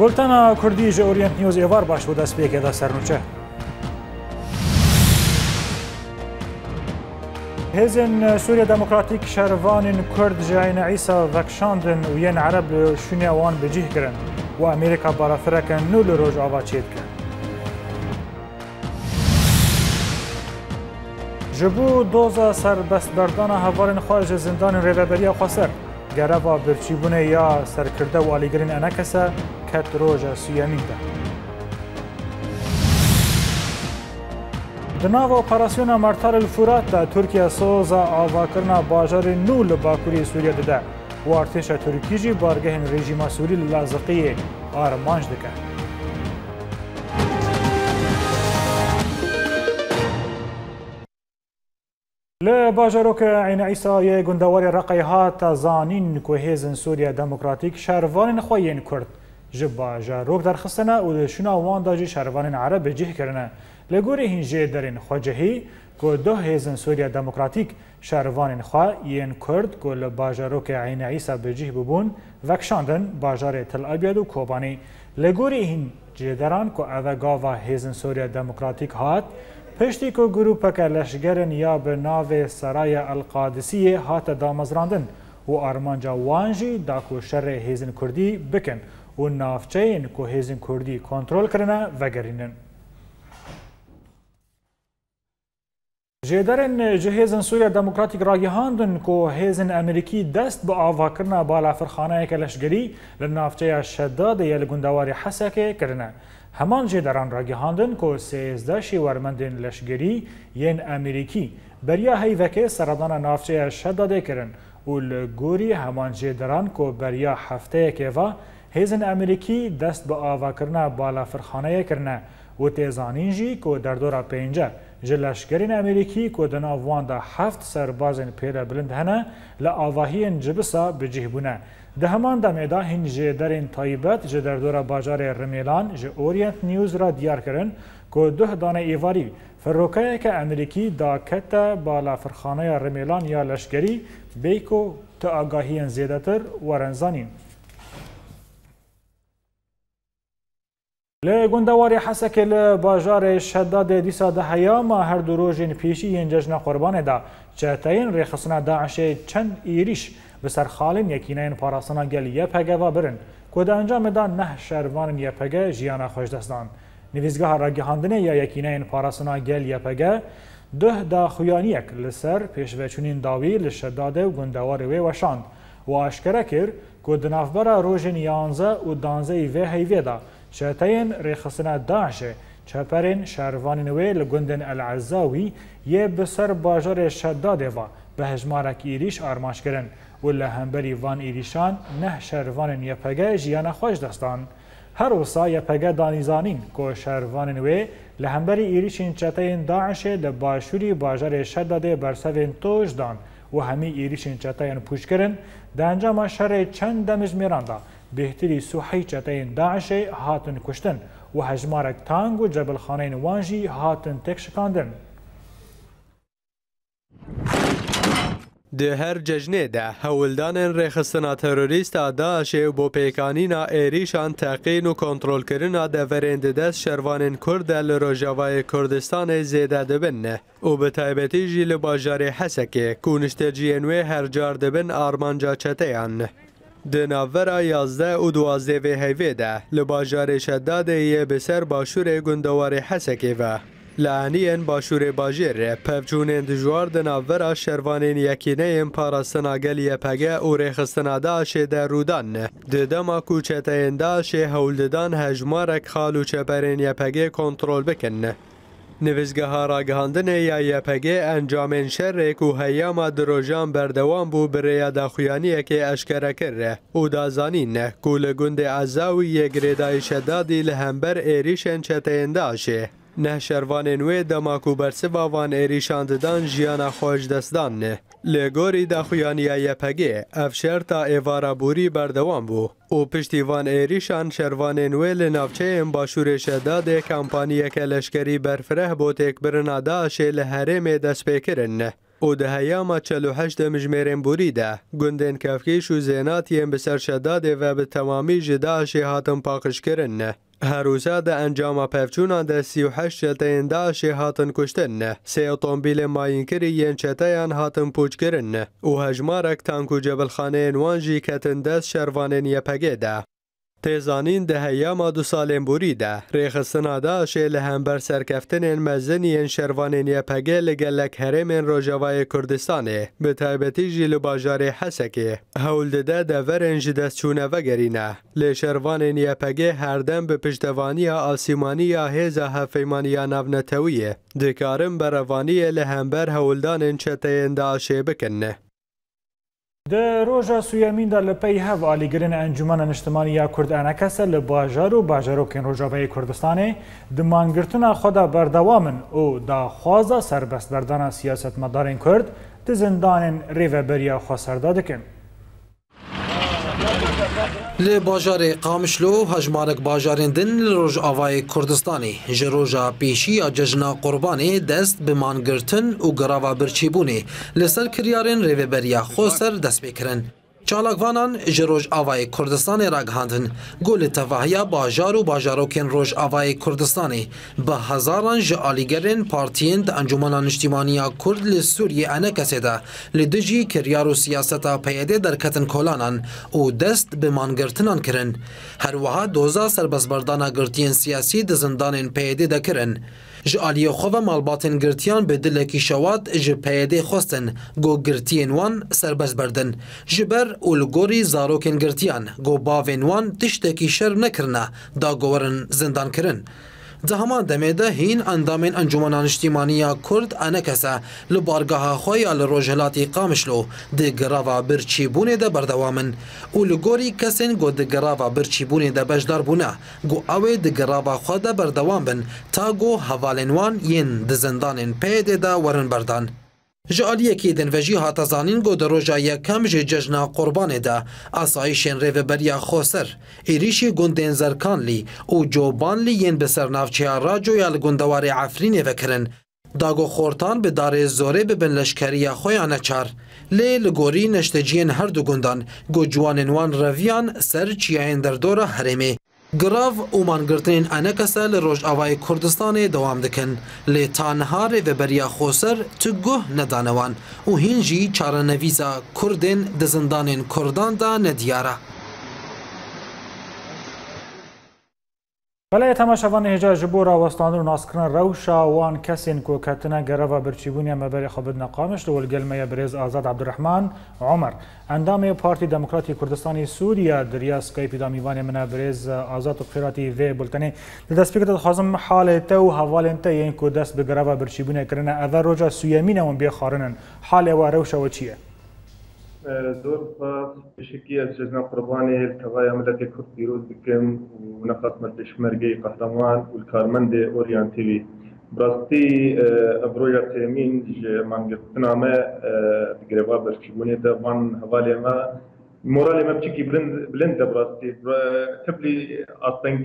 بولتانا کوردی جه اورینت نیوز ایوار باش و دست پیک دا سرنوچه هزن سوريا ديمقراطيك شرفان كرد جاين عيسى فكشاندن وين عرب شوني اوان بجيه كرن وامريكا برافركن نول روج افا تشيت كرن جبو دوزا سربست بردان هوارن خارج زندان ریوبریا خسر گروا برچیبونه یا سرکرده و آلیگرین انکسه ket roja suyemîn de. Di nav operasyona Martaril Furat de Türkiye soza avakirina bajarê nû li Bakurê Sûriye dide. û artêşa Tirkî jî bargehên rejîma Sûrî li Lazıqiyê armanc dike. Li bajarokê Ên Îsayê e gundewarê Reqey hat zanîn ku hêzên Sûriya Demokratîk şervanên xwe yên Kurd. جبا جاروک در خستنه و شنا وان داجی شهروانین عرب جه کرنه لگوری هنجه درین خوجهی که دو هیزن سوریا دموکراتیک شهروانین خوا یین کرد که لباجاروک عین عیسا بجه ببون وکشاندن باجار تل ابید و کوبانی لگوری هن جدران که اوه گاوا هیزن سوریا دموکراتیک هات پشتی که گروپک لشگرن یا به ناو سرای القادسیه هات دامزراندن و آرمانجا وانجی دا که شر هیزن کردی بکن û navçeyên ku hêzên Kurdî kontrolkirine vegerînin. Jêderên ji hêzên Sûriya Demokratîk ragihandin ku hêzên Amerîkî dest bi avakirina balafirxanayeke leşgerî li navçeya şedadê ye li gundewarê Hesekê kirine. Heman jêderan ragihandin ku sêzde şîwermendên leşgerî yên Amerîkî beriya heyvekê seredana navçeya şedadê kirin û li gorî heman jêderan ku beriya hefteyekê ve هیزن امریکی دست به آواکردن بالا فرخانه کرنه و تیزانین جی که در دورا پینجه جلشگرین امریکی که دنا وان دا هفت سربازین پیدا بلند هنه لآواهین جبسا بجیه بونه. ده همان دمیده هین جه درین طایبت جه در دورا باجار رمیلان جه اورینت نیوز را دیار کرن که ده دانه ایواری فروکه که امریکی دا کت بالا فرخانه رمیلان یا لشگری بیکو تا آگاهین زیدتر ورنزانین. لگوندواری حسک لباجار شداد دیسا ده هیاما هر دو روژین پیشی ین ججن قربان دا چهتین ریخصنا داعش چند ایریش بسر خالین یکینین پاراسنا گل یپگه و برن که ده انجام دا نه شروان یپگه جیانا خوشدستان نویزگاه را گهاندنه یا یکینین پاراسنا گل یپگه ده دا خویانیک لسر پیشوچونین داوی لشداد و گوندواری وی وشاند و اشکره کر که دنافبرا روژین یانزه و دانزه وی هیوی دا چتەیەن ڕێخستنا داعشێ چەپەرێن شارڤانینەوەی لە گوندن ئەلعزاوی یە بەسەر باژۆرێ شەدادێوا بە هەژمارەکی ئیریش ئارماشکردن و لە هەمبەری وان ئیریشان نەه شارڤانن یەپەگە ژیانە خۆش دەستان. هەروسا یەپەگە دانیزانین کۆ شارڤانن وێ لە هەمبەری ئیریشین چەتەین داعشێ لە باشووری باژەرێ شەدادێ بەرسەوێن تۆشدان و هەمی ئیریشین چەتەیان پوشکردن دانجامە شەڕێ چەند دەمژمێراندا بهتری سوحی چتین داعش هاتن کشتن و هجمارک تانگ و جبل خانین وانجی هاتن تک شکاندن. د هر ججنې د هولدانن رخصتنا تروریست داعش بو پیکانینا ایریشان تقین و کنترل کردن د ورند دست شروانن کرد ل روجاوای کردستان زیده دبن او به تایبتی جیل باجار حسکه کونشتجی نوی هر جار دبن آرمانجا چتیان د ناورا 11 او 12 وی هیوی ده لباجار شداده یه بسر باشور گندوار حسکی و لعنین باشور باجر پفجونین جوار د ناورا شروانین پارستن پارستنا یه پگه او ریخستنا داشه در رودان د دما هول ددان هولددان هجمارک خالو چپرین پگه کنترل بکن ها را گهاندن یا یەپەگێ ئەنجامێن شەرێک و هەیەما که بەردەوام کرده، برەیە داخویانیەکێ ئەشکەرەکردێ و دازانینە کو لە گوندێ ئازاوی یەگرێدای شەدادی لە نه ئێریشێن چەتەێنداشێ. نەشەروانێن وێ وان و ددان جیان خوش دستان نه. لێگۆری داخویانیایە پەگێ ئەفشێر تا بوری بردوان بوو و پشتیوان ئێریشان شەروانێ نوێ لە ناوچەیەم باشوورێشەدا دێ کامپانیەکە لەشکری بەرفرەه بۆ تێکبرناداشێ لە هەرێمێ دەستپێکردن. و دەهەیەمە چەلوهشتە مژمێرێن ده، گندن کفکیش و بسر بەسەر و به تمامی جده ژداشێ هاتم کرند. هەروژە دە ئەنجامە پەفچوونان دە 38 شێتەیەنداشێ هاتن کوشتن سێ ئۆتۆمبیلێ ماینکری یەنچەتەیان هاتن پوچ پوچکردن و هەژمارەک تانک و جەبلخانەیەن وانژی کەتن دەست شەروانێن یەپەگێدا تیزانین ده هیا ما دو سالین بوری ده ریخ سناده لهم بر سرکفتن این مزن این شروان این یپگه لگلک هرم این کردستانه به طیبتی جلو باجار حسکه هول ده ده ده ور این جدست چونه وگرینه لی شروان این هر دم به پشتوانی آسیمانی یا هیز هفیمانی یا نونتویه دکارم بر روانی لهم بر هولدان این چطه این ده بکنه د ڕۆژە سویامیندا لە پێی هەڤ ئالیگرن ئەنجومە نیشتمانی یا کوردانەکەسە لە باژار و باژارۆکین ڕۆژاوایی کوردستانی دمانگرتنە خۆدا بەردەوامن و داخوازە سربەستبەردانە سیاست مەدارین کورد دزندانن ڕێڤەبەریا خۆسەردا دەکەن. لی باجارê Qamişlo hejmarek bajarên din li Rojavayê Kurdistanê ji roja pêşî ya cejna Qurbanê dest bi mangirtin û girava birçîbûnê li ser kiryarên rêveberiya xwe ser dest pê kirin. Çalaklanan ji Rojavayê Kurdistanê re gihandin. Golê tevahiya bajar û bajarokên Rojavayê Kurdistanê bi hezaran ji alîgerên partiyên di Encumena Niştimaniya Kurd li Sûriye Enekesê de li dijî kiryar û siyaseta PYD e derketin kolanan û dest bi mangirtinan kirin. Her wiha doza serbestberdana girtiyên siyasî di zindanên PYD e de kirin. ji aliyê xwe ve malbatên girtiyan bi dilekî şewat ji peyedê xwestin got girtiyên wan serbest berdin. Ji ber û li gorî zarokên girtiyan got bavên wan tiştekî şerm nekirine da gowerin zindankirin. ده همان دمیده هین اندامین انجمنا نشتیمانی کرد انکسه لبارگاه خوی لروجهلاتی قامشلو ده گراوا برچی بونه ده بردوامن او لگوری کسین گو ده گراوا برچی بونه ده بجدار بونه گو اوه ده گراوا خوا ده بردوام بن تا گو حوالنوان ین ده زندانین پیده ده ورن بردان جالی کی دنوجی هات زانین گو دروجا یکم جه ججنا قربان ده آسایشن ریو بریا خوسر ایریشی گوندین زرکان لی او جوبان لی ین بسر نافچه راجو یال گوندوار عفرین وکرن داگو خورتان به دار زوره ببن لشکری خویانه چار لی لگوری نشتجین هر دو گوندان گو جواننوان رویان سر چیه اندردور حرمه گراو اومانگرتنین انکسه لروژاوای کردستان دوام دکن لی تانهار و بریا خوسر تو گوه ندانوان و هینجی چارنویزا کردین دزندانین کردان دا ندیاره Belê temaşevan hêja ji bo rawestanir û naskirin rewşa wan kesên ku ketine gereva birçîbûniya meberê xwe bidine qamiş li welgelmeye birêz Azad Abdurrahman Omer. Endamê Partî Demokratî Kurdistanê Sûriya diriya Skypeî damîvanê min e birêz Azad û qîratî vê bultenê. Li destpêkir dixwazim halê te û hevalên te yên ku dest bi gereva birçîbûnê kirine ever roja Suyemînê wan bêxwarinin. Halê we rewşa we çi ye? دور تشكية الجزمة قرباني القضايا ملتي كرد بيروت بكم ونقص مدلش مرقي قهرمان والكارمندي اوريان تيفي براستي اه، ابروجا تيمين مانجتنا ما اه، تقريبا برشبوني ده وان هوالي ما مورالي ما بتشكي بلند بلند براستي تبلي اصلا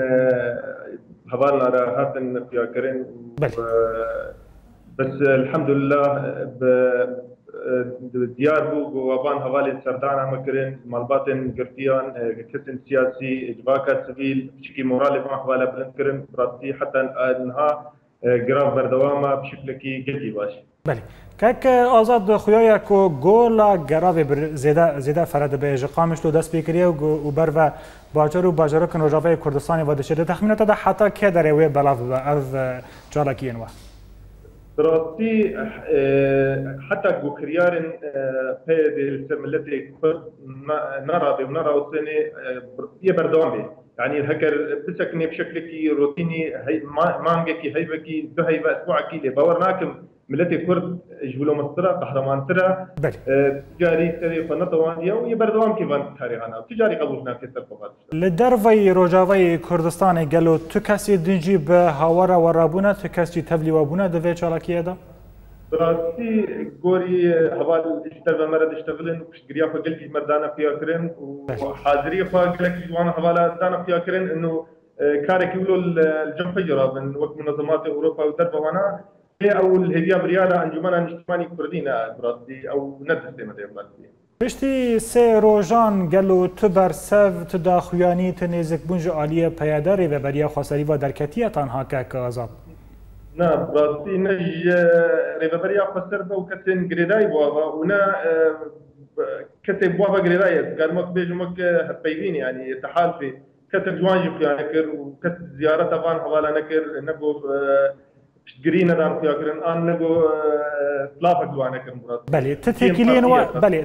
اه، هوالنا هاتن فياكرين بس الحمد لله diyar bu govaban havalê serdana mikirin, malbatên girtiyan, kesên siyasî, icvaka sivîl, piştî moralê van hewala bilind kirin, rastî heta niha girav berdewama piştî gilgî baş. Belê. Kek azad xuyaya ku gola geravê zêde fere dibe ji qamişlo dest pê kiriye û ber ve bajar û bajarokin Rojavayê Kurdistanê ve dişê de texmînata de heta kê derê wê belav bibe ev calekiyên we. دراستي اه، حتى كوكريارن بيدي اه، التم التي نرى ونرى وسني يبردومي اه، يعني هكر بسكني بشكل كي روتيني هي مانجا كي هيبه كي دهيبه اسبوع كي لي باور ناكم ملت کورد جبلو مستره قهرمان تره تجاری سری خو نه دوام یو یې بردوام کې باندې تاریخانه تجاری قبول نه کې سر په ل دروي روجاوي کردستان ګلو تو کسي دنجي به هاور و رابونه تو کسي تبلی و بونه د وچالکیه ده براسي ګوري حوال دشتغل مره دشتغلن پشتګریا په ګل کې مردانه پیا کرن او حاضری خو ګل کې ځوان حواله دانه پیا کرن انه کار کې ولول الجنفجره من وقت منظمات اوروبا او دربه وانا او الهديه بريالا انجمن نشتماني كردينا آه، برادي او ندسته مده براستی پشتی سه روزان گلو تو بر سو تو دا خویانی تو نزک بونج عالی پیاداری و بریا خواستری و درکتی تنها که که آزاب نه براستی نه ریبری خواستر به کتن گریدای بوا و نه اه، کتی بوا با گریدای گرمک بیجمک پیوین یعنی تحالفی کتر جوان جب کر و زیارت حوالا نکر نبو گرینەدان خیاکردن ئان نەگۆ پلاپە دوانەکردن بەێ تێکیلێنەوە بەێ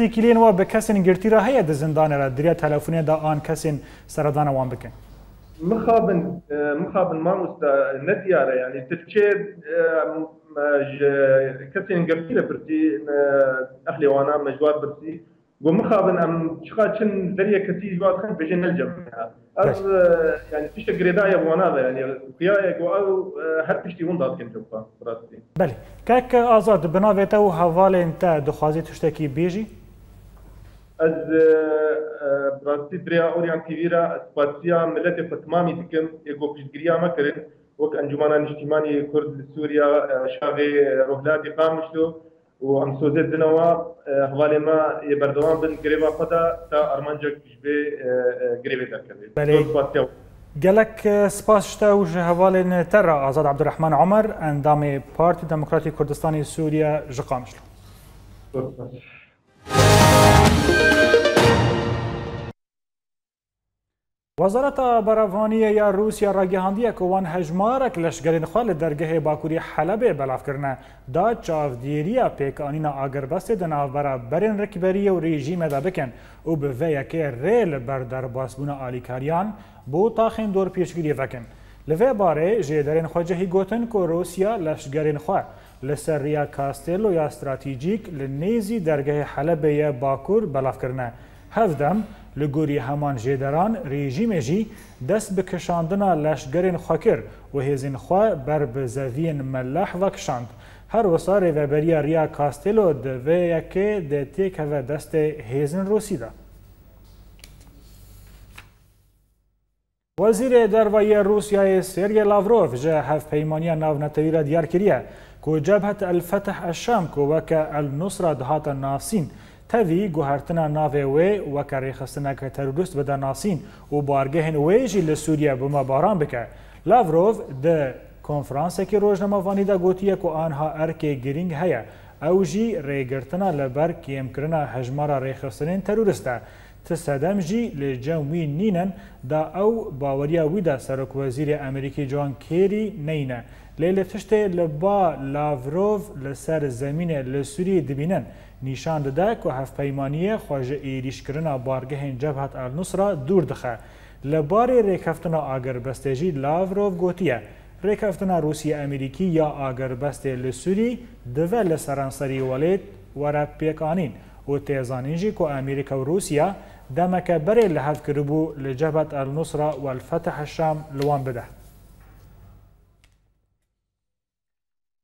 تێکیلێنەوە بە کەسن گرتیرە هەیە دە زندانەرە دریا تەلەفونێدا ئان کەسێن سەردانەوان بکەن. مخابن مخابن مامۆستا نەدیارە ینی ترکێ کەسێن گەرتی لە پرسی ئەخلێوانە مەژوار برسی ومخابن ام شقا شن ذريه كتيج واتخن بجن الجم از يعني تشت قريدايا بوانا يعني قيايا او هر تشتي وين دات كنت بقى براتي بله كاك ازاد بنافيتا و حوال انت دخوازي تشتكي بيجي از براتي دريا اوريان كبيرة اسباتيا ملتي فتمامي دكم ايغو بيجريا ما كرن وك انجمانا اجتماعي كرد سوريا شاغي روهلاتي قامشتو و em sozê dinowa hevalê me yê berdewan bin girêva xwe de ta armancek ji vê girêvê derkeve. Gelek spas te û ji hevalên te re Azad Abdurrahman Omer endamê Parti Demokratîk Kurdistanê Sûriye ji qamişlo. وەزارەتە بەرەڤانیە یا رووسیا ڕاگەهاندیەکە وان هەژمارەك لەشگەرین خوا لە دەرگەهەیە باکووری حەلبێ بەلافکردە دا چاودێریە پێکانینە ئاگربەستێ دەناوبەرە بەرێن ڕکبەریە و ڕێژیمەدا بکەن و بڤەیەکێ ڕێ لە بەردەرباسبوونە ئالیکاریان بۆ تاخین دۆر پێشگیری بەکەن. لەوێ بارێ ژێدەرێن خۆجەهی گوتن کۆ رووسیا لەشگەرین خوا لەسەر ڕیا کاستێل و یا استراتیژیک لە نێزی دەرگەهی حەلبەیە باکوور بەلافکردە. هەفدەم، لگوری همان جیدران رژیم جی دست به کشاندنا لشگرین خوکر و هزین خوا بر بزوین ملح و کشاند. هر وسار وبریا ریا کاستلو د و یکه د تی که دست هزین روسی ده. وزیر دروی روسیای سرگی لاوروف جه هف پیمانی ناونتوی را دیار کریه که جبهت الفتح الشام که وکه النصر دهات نافسین تەوی گوهارتنە ناوێ وێ وەکە ڕێخستنەکە تەرروست بەدا ناسین و بارگەهێن وێژی لە سووریا بمە باران بکە لاڤۆڤ دە کۆنفرانسێکی ڕۆژنەمەڤانیدا گوتیە و ئاها ئەرکێ گرنگ هەیە ئەو ژی ڕێگرتنە لەبەر کێمکردنە هەژمارە ڕێخستنین تەرروستە. سەدەم ژی لێجیان وی نینەن دا ئەو باوەریە ویدا سەرۆک وەزیری ئەمریکی جوان کێری نینە لێ لە تشتێ لە با لاڤۆڤ لەسەر زمینێ لە سووری دبینن نیشان دەدا و هەفپەیمانیە خۆژە ئێریشکردنا بارگەهێن جەب هاات ئەلنووسرا دوور دخە لە بارێ ڕێکەفتنا ئاگەر بەستێژی لاڤۆڤ گوتیە. ڕێکەفتنا رووسیا ئەمریکی یا ئاگەر بەستێ لە سووری دەڤە لە سەرانسەری وەڵێت وەرە پێکانین و تێزانینجی و ئەمریکا و رووسیا دمك بري لهاد كربو لجبهة النصرة والفتح الشام لوان بده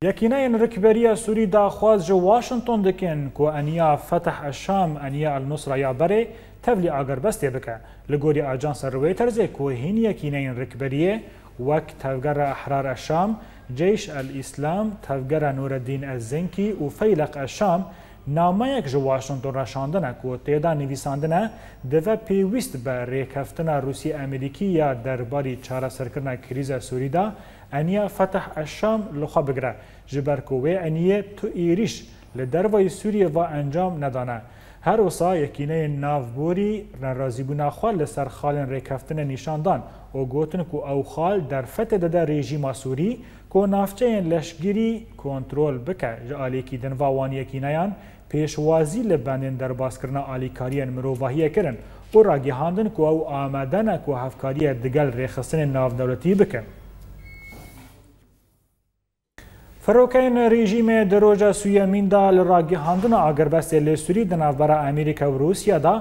یەکینەیەن ڕکبەریە سووریدا خوازجە واشنگتۆن دەکەن کۆ ئەنیا فتح ئەشام ئەنیا نووسرا یا بەرێ تەولی ئاگەربەستێ بکە لە گۆری ئاجان سەرڕوەی تەرزێ کۆهین یەکینەین ڕکبەریە وەک تەوگەرە ئەحرارە شام جیش ئەلئیسلام تەوگەرە نورەدین ئەزنکی و فەیلق ئەشام نامەیەک ژە واشنگتۆن ڕەشاندنە کۆ تێدا نویساندنە دەوە پێویست بە ڕێکەفتنە رووسی ئەمریکی یا دەرباری چارەسەرکردە کریزە سووریدا ئەنیا فتح ئەشام لخوا بگرە ji ber ku wê eniyê tu êriş li dervayî Sûriye va encam nedane. Her wisa yekîneyên navborî nerazîbûna xwa li ser xalên rêkeftinê nîşandan û gotin ku ew xal derfetê dide rejîma Sûrî ku navçeyên leşgirî kontrol bike ji aliyekî din va wan yekîneyan پێشوازی لە بەندێن دەرباسکردن ئالیکاریان مرۆڤاهیە کردن بۆ ڕاگەهاندن کو ئەو ئامادەە و هەفکاریە دگەل ڕێخستنی ناودەوڵەتی بکەن. فەرۆکەین ڕژیمێ دەرۆژە سویەمیندا لە ڕاگەهاندن ئاگەربەستێ لە سووری دەناوبەرە ئەمریکا و رووسیادا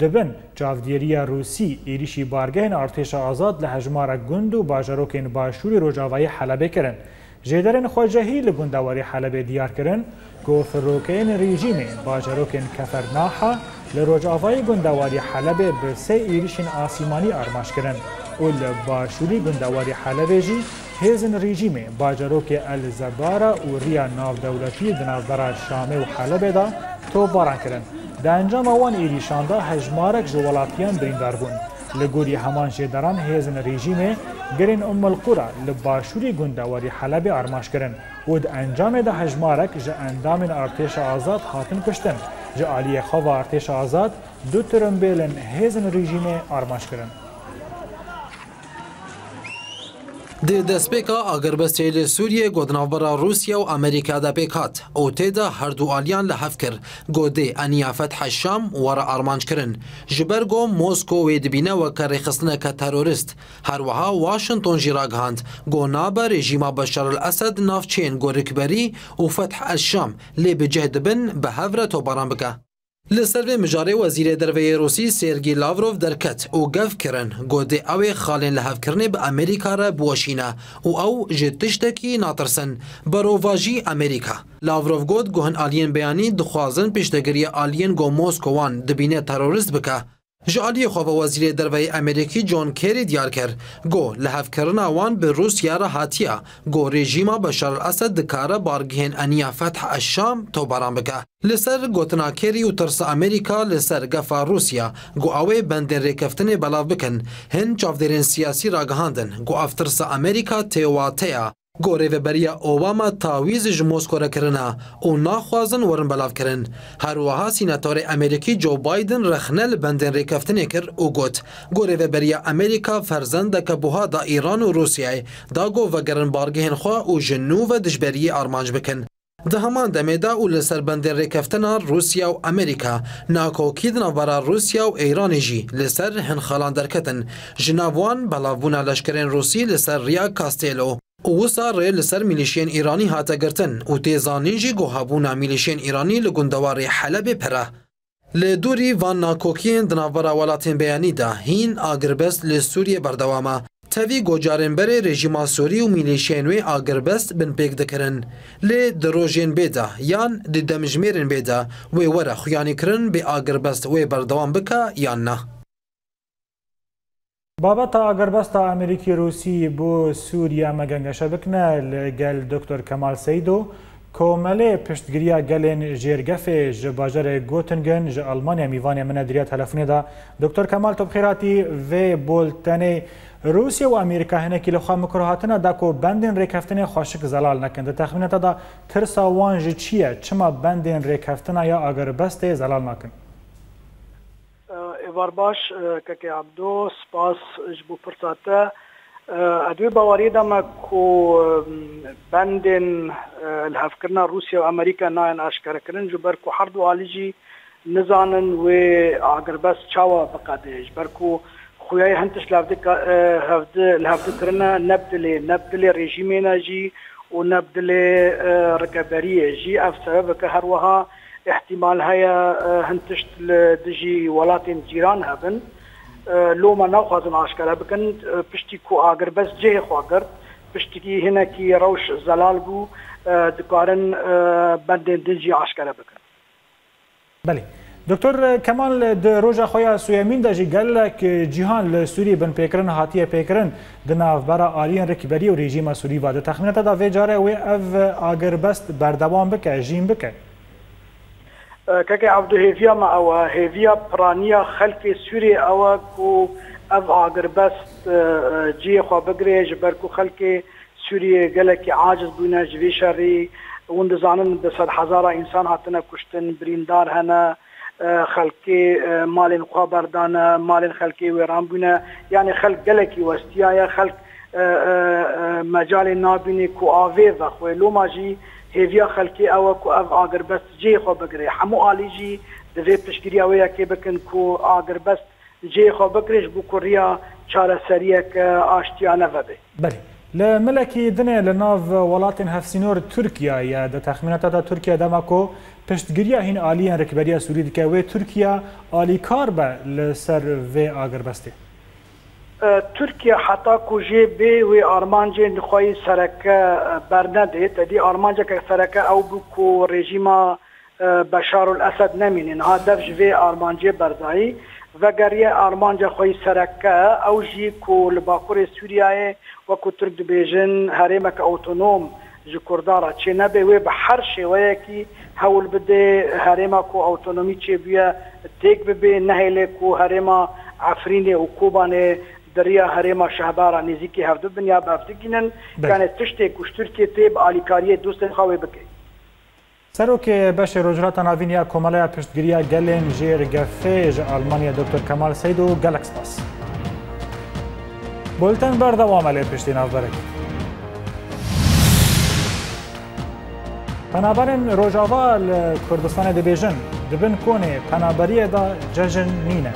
دەبن چاودێریە رووسی ئێریشی بارگەین ئارتێشە ئازاد لە هەژمارە گوند و باژەرۆکین باشووری ڕۆژاوایی حەلەبێکردن. ji derên xwecihî li Gundawarê Helebê diyar kirin ku firrokeyên rejîmê bajarokên Kefernaha li Rojavayê Gundawarê Helebê bi sê êrişên asîmanî armaş kirin û li başûrî Gundawarê Helebê jî hêzên rejîmê bajarokê El Zebara û riya navdewletî di navbera Şamê û Helebê da topbaran kirin. Di encama wan êrîşan de hejmarek ji welatiyan birîndar bûn. لگوری همان جدران هیزن رژیم گرین ام القرى لباشوری گندواری حلب آرماش کرن و د انجام ده هجمارک جه اندام ارتش آزاد هاتن کشتن جه آلیه خواب ارتش آزاد دو ترمبیلن هیزن رژیم آرماش کرن د اگر اگربستیل سوریه گودناوبرا روسیا و امریکا دا پیکات او تیدا هر دو آلیان لحف فکر گوده انیا فتح شام را آرمانج کړن جبرگو موسکو ویدبینه و کاری خستنه که تروریست هر وها واشنطن جیراگ هند گو نابا بشار الاسد نافچین گو رکبری و فتح الشام لی بجهد بن به تو باران لسر مجاری وزیر دروی روسی سرگی لاوروف درکت او گف کرن گوده او خالین لحف کرنه به امریکا را بوشینه او او جتشتکی ناترسن برواجی امریکا لاوروف گود گوهن آلین بیانی دخوازن پیشتگری آلین گو موسکوان دبینه تروریست بکه جالی خوا وزیر دروی امریکی جان کری دیار کرد گو لحف کرن به روسیا را هاتیا گو رژیما بشار الاسد دکاره بارگهن انیا فتح الشام تو برام بگه لسر گوتنا کری و ترس امریکا لسر گفا روسیا گو اوی بندر رکفتن بلاو بکن هن چافدرین سیاسی را گهاندن گو افترس امریکا تیواتیا Gorêveberiya Owama tawîz ji Moskora kirina û naxwazin werin belavkirin. Herwiha sînetorê Amerîkî Joe Biden rexne li bendên rêkeftinê kir û got: Gorêveberiya Amerîka ferzendeke buha da Îran û Rûsyayê da got vegerin bargehên xwe û ji nû ve dijberiyê armanc bikin. Di heman demê de û li ser bendên rêkeftina Rûsya û Amerîka, nakokî di navbera Rûsya û Îranê jî li ser hinxalan derketin. Ji nav wan belavbûna leşkerên Rûsî li ser Riya Kastêlo اوسا ری لسر میلیشین ایرانی هاته گرتن و تیزانین جی گوهابونا میلیشین ایرانی لگندوار حلب پره. لدوری وان ناکوکین دناورا ولاتین بیانی دا هین آگربست لسوریه بردواما. تەوی گۆجارێنبەرێ رێژیما سووری و میلیشێنوێ ئاگربەست بن پێک دەکردن لێ دەڕۆژێن بێدا یان ددەمژمێرن بێدا وێ وەرە خویانیکردن بێ ئاگربەست وێ بەردەوام بکە یان نه. بابەتە ئەگەر بەستە ئەمریکی رووسی بۆ سووریا مەگەنگەشە بکنە لەگەل دکتۆر کەمال سەیدۆ کۆمەلێ پشتگیریە گەلێن ژێرگەفێ ژە باژەرێ گوتنگن ژە ئەلمانیا میوانێ منە درێت هەلەفنێدا دکتۆر کەمال تۆبخێراتی وێ بۆلتەنەی رووسیا و ئەمریکا هەنێکی لەخوا مکرۆهاتنە داکۆ بەندێن ڕێکەفتنێ خۆشک زەلال نەکەن دە تەخمینەتەدا ترساوان ژ چییە چما بەندێن ڕێکەفتنە یا ئەگەر بەستێ زەلال ناکەن ایوار باش که آه، که عبدو سپاس جبو فرصتا آه، ادوی باوری دم کو بندن آه، الهف کرنا روسیا و امریکا ناین اشکر کرن جو برکو حرد و عالجی نزانن و اگر بس چاوا بقاده جو برکو خویای هنتش لافد هفد کرنا نبدلی نبدلی رژیمینا جی و نبدلی رکبری جی اف سبب که هر وها احتمال هيا هنتشت دجي ولاتين جيران هبن لوما ناخوازن آشکارا بکن پشتی کو آگر بس جه خواگر پشتی کی هنه کی روش زلال بو دکارن بندین دنجی آشکارا بکن بله دکتر کمال د روژا خویا سویمین د جګلک جهان له سوریه بن پیکرن هاتیه پیکرن د نافبر عالیان رکبری او رژیم سوری واده تخمینات د وجاره او اف اگر بست بر دوام بک جیم بک کەکە عبدهێڤیامە ئەوە هێڤیا پرانیا خەلکی سووری ئەوە و ئەف ئاگربەست جیخوا بگرێ ji ber ku خەلکێ سووریە gelekî عاجز بوونە ji vê şerî hûn dizanin di sed hezara însan hatine kuştin birîndar hene xelkê malên xwa berdane malên xelkê wêran bûne yanî xelk gelekî westiyaye xelk mecalê nabînê ku avê vexwe loma jî هێویا خەلکی ئەوە کو ئەم ئاگر بەست جێ خۆ بگرێ هەموو ئالیژی دەبێ پشتگیری ئەوەیە کێ بکەن کو ئاگر بەست جێ خۆ بکرێش بوو کوڕیا چارەسەریەکە ئاشتیانە بەبێ بەێ. لە ملکی دنێ لە ناو وڵاتین هەفسینۆر تورکیا یا دە تەخمینەتەدا تورکیا دەماکۆ پشتگیریا هین عالی هەن ڕکبەریە سووری دیکەوێ تورکیا عالی کار بە لەسەر وێ ئاگەر بەستێ. Türkiye hata kuje bi wê armancên dixwayî sereke e, bernedê tedî armanceke sereke ew bû ku rejîma e, Beşarul Esed nemînin hadev ji vê armancê berdayî vegeriye armanca xwayî sereke ew jî ku li bakurê Sûriyayê وەکو ترک dibêjin herêmeke otonom ji Kurdara çê nebe wê bi her şêweyekî hewl bidê herêma ku otonomî çêbûye têk bibe nehêlê ku herêma Efrînê û Kubanê دەریا هەرێما شەهبارە نزیکی هەفتە دنیا بەفتگینن بگانێت تشتێک کوشترکێ تێ بە ئالیکاریە دوستن خاوێ بکەیت سەرۆکێ بەشێ ڕۆژراتە ناوینیا کۆمەلەیە پشتگیریە گەلێن ژێرگەفێژ ئەلمانیا دکتۆر کەمال سید و گەلکسپاس بولتەن بەردەوامە لێ پشتی ناوبەرێکی پەنابەرن ڕۆژاوا لە کوردستانی دەبێژن دبن کۆنێ پەنابەریەدا جەژن نینە.